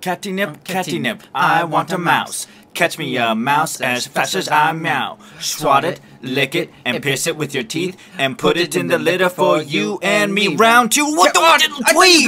Catty nip, catty oh, nip, I want a mouse. Catch me a mouse as fast as I meow. Swat it, lick it, and pierce it with your teeth, and put it in the litter for you and me. Round two, what the? Tweet!